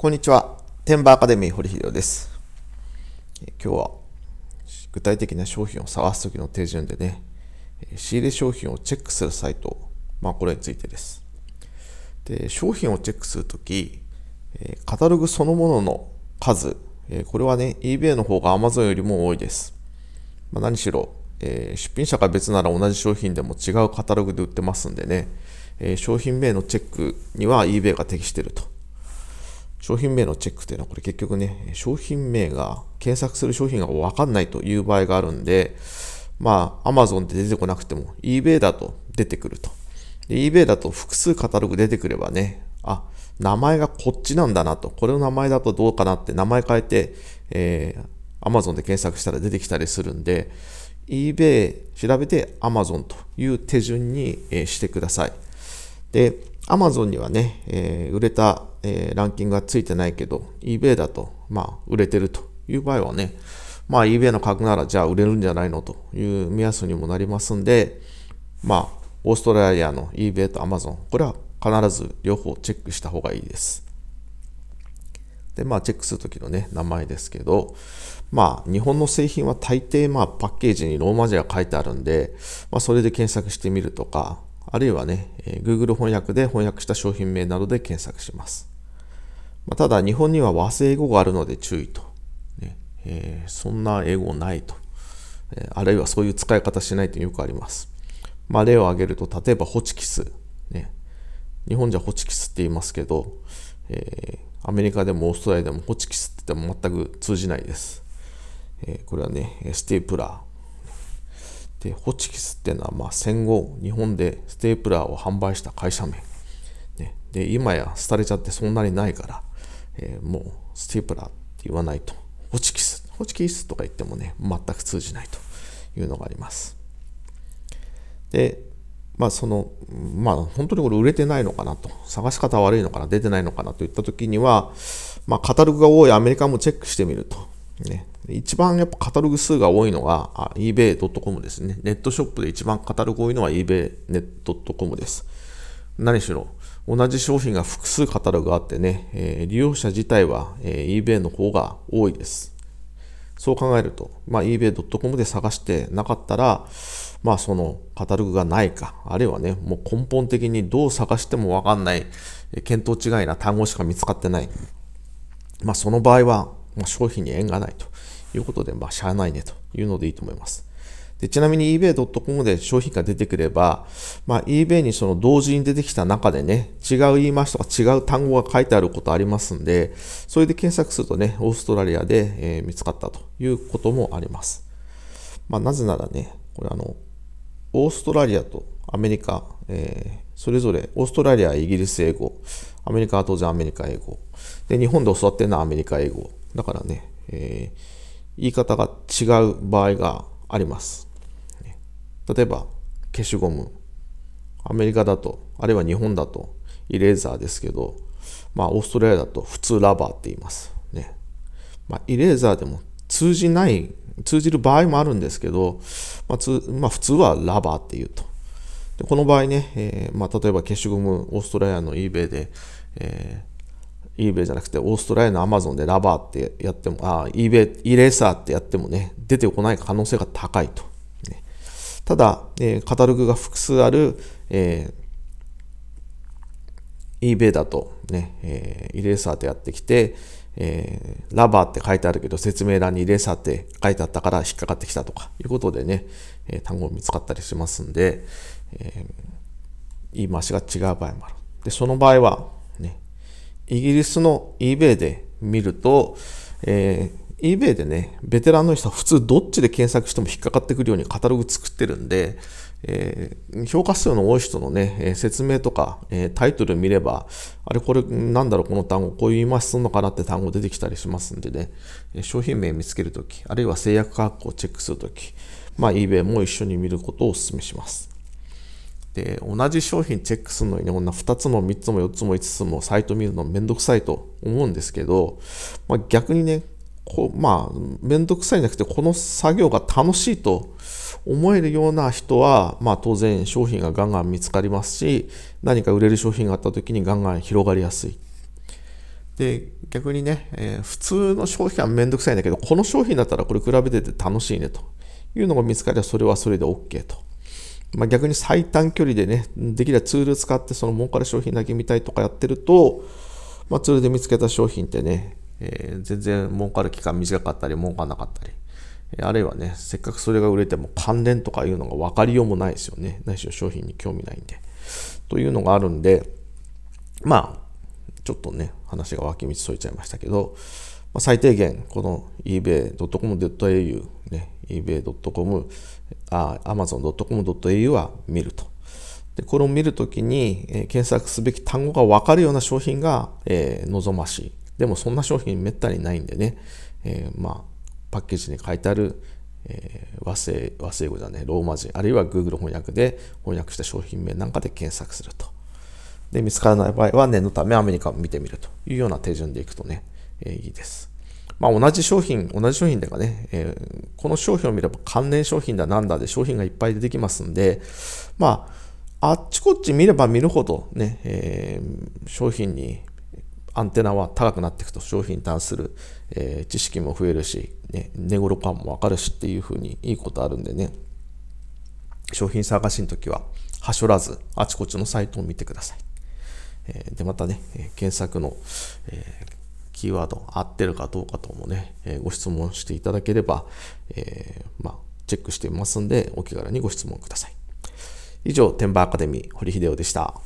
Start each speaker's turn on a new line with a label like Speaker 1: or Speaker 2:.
Speaker 1: こんにちは。天馬アカデミー堀秀です。今日は具体的な商品を探すときの手順でね、仕入れ商品をチェックするサイト、まあこれについてです。で、商品をチェックするとき、カタログそのものの数、これはね、eBay の方が Amazon よりも多いです。まあ、何しろ、出品者が別なら同じ商品でも違うカタログで売ってますんでね、商品名のチェックには eBay が適していると。商品名のチェックっていうのはこれ結局ね、商品名が検索する商品がわかんないという場合があるんで、まあ Amazon で出てこなくても eBay だと出てくると。eBay だと複数カタログ出てくればね、あ、名前がこっちなんだなと、これの名前だとどうかなって名前変えて、えー、Amazon で検索したら出てきたりするんで、eBay 調べて Amazon という手順に、してください。で、Amazon にはね、えー、売れた、えー、ランキングがついてないけど、eBay だと、まあ、売れてるという場合はね、まあ、eBay の価格なら、じゃあ売れるんじゃないのという目安にもなりますんで、まあ、オーストラリアの eBay と Amazon、これは必ず両方チェックした方がいいです。で、まあ、チェックするときのね、名前ですけど、まあ、日本の製品は大抵、まあ、パッケージにローマ字が書いてあるんで、まあ、それで検索してみるとか、あるいはね、Google 翻訳で翻訳した商品名などで検索します。ま、ただ、日本には和製英語があるので注意と。ねえー、そんな英語ないと、えあるいはそういう使い方しないとよくあります。まあ、例を挙げると、例えばホチキス。ね、日本じゃホチキスって言いますけど、えー、アメリカでもオーストラリアでもホチキスって言っても全く通じないです。え、これはね、ステープラー。で、ホチキスっていうのは、まあ、戦後、日本でステープラーを販売した会社名。ね、で、今や廃れちゃってそんなにないから、えー、もうステープラーって言わないと、ホチキス、ホチキスとか言ってもね、全く通じないというのがあります。で、まあその、まあ本当にこれ売れてないのかなと、探し方悪いのかな、出てないのかなといった時には、まあカタログが多いアメリカもチェックしてみると。ね、一番やっぱカタログ数が多いのが ebay.com ですね。ネットショップで一番カタログ多いのは ebay.com です。何しろ、同じ商品が複数カタログがあってね、えー、利用者自体は、えー、eBay の方が多いです。そう考えると、まあ、ebay.com で探してなかったら、まあそのカタログがないか、あるいはね、もう根本的にどう探してもわかんない、見当違いな単語しか見つかってない。まあその場合は、まあ、商品に縁がないと。いうことで、まあ、しゃあないねというのでいいと思います。でちなみに ebay.com で商品が出てくれば、まあ、eBay にその同時に出てきた中でね、違う言い回しとか違う単語が書いてあることありますんで、それで検索するとね、オーストラリアで、えー、見つかったということもあります。まあ、なぜならね、これあの、オーストラリアとアメリカ、えー、それぞれ、オーストラリアはイギリス英語、アメリカは当然アメリカ英語、で、日本で教わってるのはアメリカ英語。だからね、えー言い方が違う場合があります。例えば、消しゴム。アメリカだと、あるいは日本だと、イレーザーですけど、まあ、オーストラリアだと普通ラバーって言います。ね。まあ、イレーザーでも通じない、通じる場合もあるんですけど、まあ、つまあ、普通はラバーって言うと。でこの場合ね、えー、まあ、例えば消しゴム、オーストラリアの eBay で、え eBay じゃなくて、オーストラリアの Amazon でラバーってやっても、あ、eBay、イレーサーってやってもね、出てこない可能性が高いと。ね、ただ、えー、カタログが複数ある、えー、eBay だとね、えー、イレーサーってやってきて、えー、ラバーって書いてあるけど説明欄にイレーサーって書いてあったから引っかかってきたとかいうことでね、えー、単語見つかったりしますんで、えー、言い回しが違う場合もある。で、その場合は、イギリスの eBay で見ると、えー、eBay でね、ベテランの人は普通どっちで検索しても引っかかってくるようにカタログ作ってるんで、えー、評価数の多い人のね、え説明とか、えー、タイトル見れば、あれこれなんだろうこの単語、こういう言い回しするのかなって単語出てきたりしますんでね、商品名見つけるとき、あるいは制約価格をチェックするとき、まあ eBay も一緒に見ることをお勧めします。で、同じ商品チェックするのにね、こんな2つも3つも4つも5つもサイト見るのめんどくさいと思うんですけど、まあ、逆にね、こうまあ、めんどくさいんじゃなくて、この作業が楽しいと思えるような人は、まあ当然商品がガンガン見つかりますし、何か売れる商品があった時にガンガン広がりやすい。で、逆にね、えー、普通の商品はめんどくさいんだけど、この商品だったらこれ比べてて楽しいねというのが見つかればそれはそれで OK と。まあ、逆に最短距離でね、できればツール使ってその儲かる商品だけ見たいとかやってると、まあ、ツールで見つけた商品ってね、えー、全然儲かる期間短かったり儲かんなかったり、あるいはね、せっかくそれが売れても関連とかいうのが分かりようもないですよね。ないしろ商品に興味ないんで。というのがあるんで、まあ、ちょっとね、話が脇道そいちゃいましたけど、まあ、最低限、この ebay.com.au、ね、ebay.com、amazon.com.au は見ると。で、これを見るときに、えー、検索すべき単語が分かるような商品が、えー、望ましい。でもそんな商品めったにないんでね、えー、まあ、パッケージに書いてある、え、和製、和製語じゃね、ローマ字、あるいは Google 翻訳で翻訳した商品名なんかで検索すると。で、見つからない場合は念のためアメリカを見てみるというような手順でいくとね、え、いいです。まあ、同じ商品、同じ商品でかね、えー、この商品を見れば関連商品だなんだで商品がいっぱい出てきますんで、まあ、あっちこっち見れば見るほどね、えー、商品にアンテナは高くなっていくと商品に関する、えー、知識も増えるし、ね、値頃感もわかるしっていうふうにいいことあるんでね、商品探しの時は、はしょらず、あちこちのサイトを見てください。えー、で、またね、検索の、えー、キーワード合ってるかどうかともね、えご質問していただければ、えまあ、チェックしていますんで、お気軽にご質問ください。以上、天馬アカデミー、堀秀夫でした。